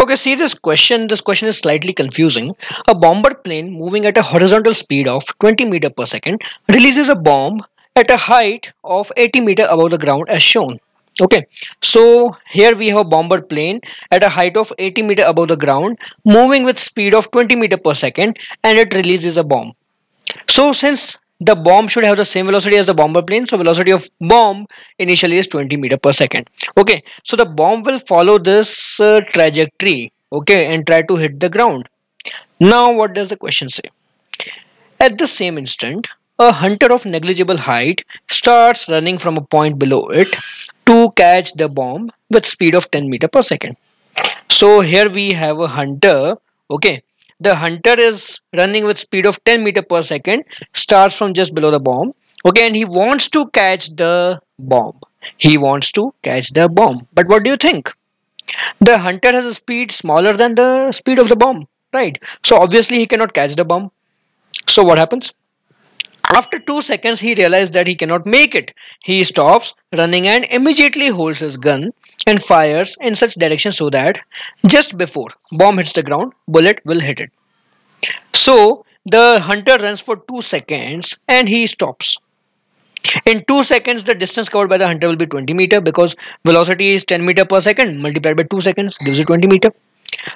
Okay, see this question. This question is slightly confusing. A bomber plane moving at a horizontal speed of 20 meter per second releases a bomb at a height of 80 meter above the ground as shown. Okay, so here we have a bomber plane at a height of 80 meter above the ground moving with speed of 20 meter per second and it releases a bomb. So since the bomb should have the same velocity as the bomber plane so velocity of bomb initially is 20 meter per second. Okay so the bomb will follow this uh, trajectory okay and try to hit the ground. Now what does the question say? At the same instant a hunter of negligible height starts running from a point below it to catch the bomb with speed of 10 meter per second. So here we have a hunter okay the hunter is running with speed of 10 meter per second starts from just below the bomb. Okay and he wants to catch the bomb. He wants to catch the bomb. But what do you think? The hunter has a speed smaller than the speed of the bomb right? So obviously he cannot catch the bomb. So what happens? After two seconds, he realizes that he cannot make it. He stops running and immediately holds his gun and fires in such direction so that just before bomb hits the ground, bullet will hit it. So the hunter runs for two seconds and he stops. In 2 seconds, the distance covered by the hunter will be 20 meter because velocity is 10 meter per second multiplied by 2 seconds gives you 20 meter.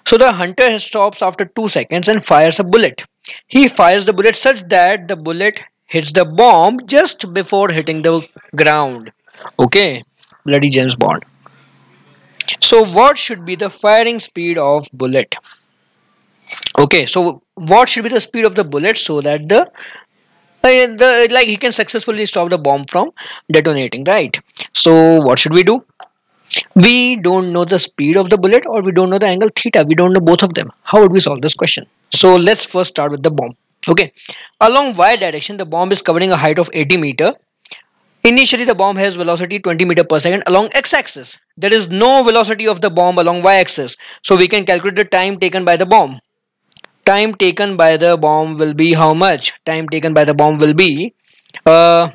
So the hunter stops after 2 seconds and fires a bullet. He fires the bullet such that the bullet hits the bomb just before hitting the ground. Okay, bloody James Bond. So what should be the firing speed of bullet? Okay, so what should be the speed of the bullet so that the uh, the like he can successfully stop the bomb from detonating right? So what should we do? We don't know the speed of the bullet or we don't know the angle theta. We don't know both of them. How would we solve this question? So let's first start with the bomb. Okay along y direction the bomb is covering a height of 80 meter initially the bomb has velocity 20 meter per second along x-axis. There is no velocity of the bomb along y-axis. So we can calculate the time taken by the bomb. Time taken by the bomb will be how much? Time taken by the bomb will be uh,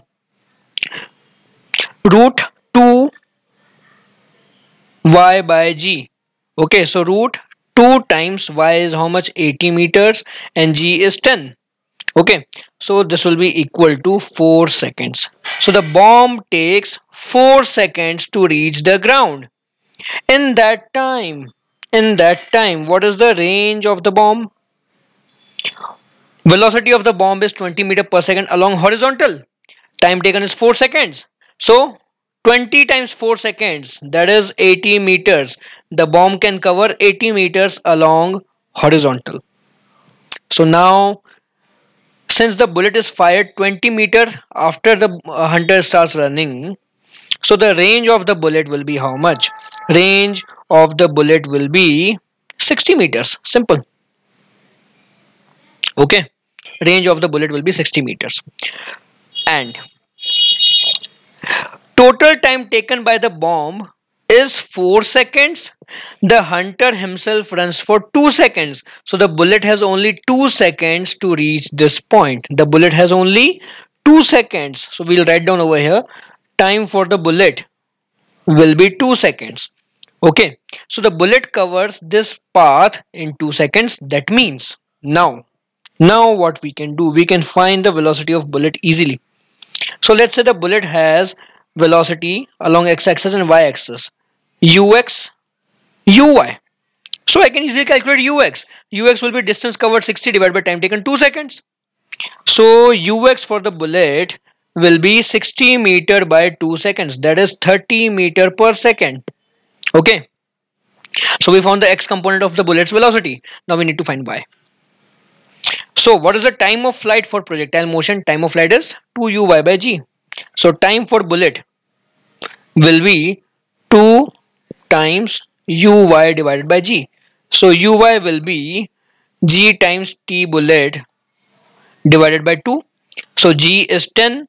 root 2 y by g. Okay so root 2 times y is how much? 80 meters and g is 10 okay so this will be equal to 4 seconds. So the bomb takes 4 seconds to reach the ground. In that time in that time what is the range of the bomb? Velocity of the bomb is 20 meter per second along horizontal. Time taken is 4 seconds. So 20 times 4 seconds that is 80 meters. The bomb can cover 80 meters along horizontal. So now since the bullet is fired 20 meter after the uh, hunter starts running so the range of the bullet will be how much? Range of the bullet will be 60 meters. Simple. Okay? Range of the bullet will be 60 meters. And total time taken by the bomb is 4 seconds. The hunter himself runs for 2 seconds. So the bullet has only 2 seconds to reach this point. The bullet has only 2 seconds. So we'll write down over here. Time for the bullet will be 2 seconds. Okay. So the bullet covers this path in 2 seconds. That means now now what we can do, we can find the velocity of bullet easily. So let's say the bullet has velocity along x-axis and y-axis. ux, uy. So I can easily calculate ux. ux will be distance covered 60 divided by time taken 2 seconds. So ux for the bullet will be 60 meter by 2 seconds. That is 30 meter per second. Okay. So we found the x component of the bullet's velocity. Now we need to find y. So what is the time of flight for projectile motion? Time of flight is 2uy by g. So time for bullet will be 2 times uy divided by g. So uy will be g times t bullet divided by 2. So g is 10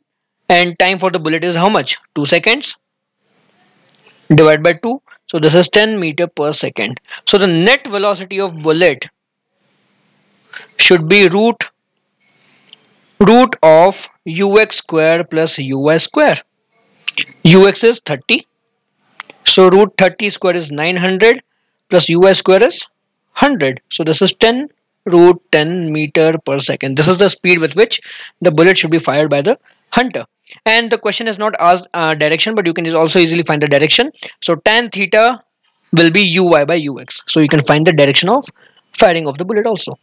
and time for the bullet is how much? 2 seconds divided by 2. So this is 10 meter per second. So the net velocity of bullet should be root root of ux square plus uy square. ux is 30 so root 30 square is 900 plus uy square is 100 so this is 10 root 10 meter per second. This is the speed with which the bullet should be fired by the hunter. And the question is not asked uh, direction but you can also easily find the direction. So tan theta will be uy by ux. So you can find the direction of firing of the bullet also